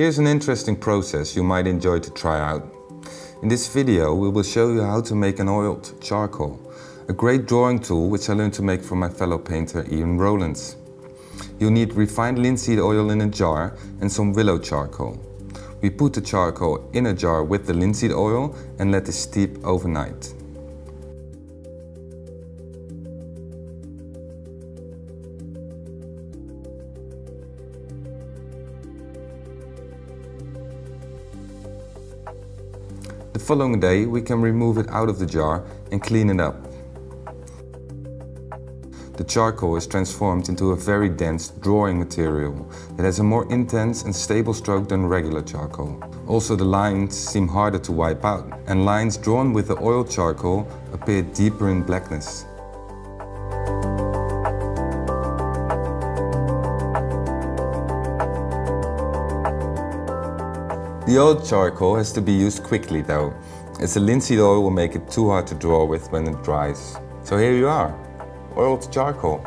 Here's an interesting process you might enjoy to try out. In this video we will show you how to make an oiled charcoal, a great drawing tool which I learned to make from my fellow painter Ian Rowlands. You'll need refined linseed oil in a jar and some willow charcoal. We put the charcoal in a jar with the linseed oil and let it steep overnight. The following day we can remove it out of the jar and clean it up. The charcoal is transformed into a very dense drawing material that has a more intense and stable stroke than regular charcoal. Also the lines seem harder to wipe out and lines drawn with the oil charcoal appear deeper in blackness. The old charcoal has to be used quickly though, as the linseed oil will make it too hard to draw with when it dries. So here you are, oiled charcoal.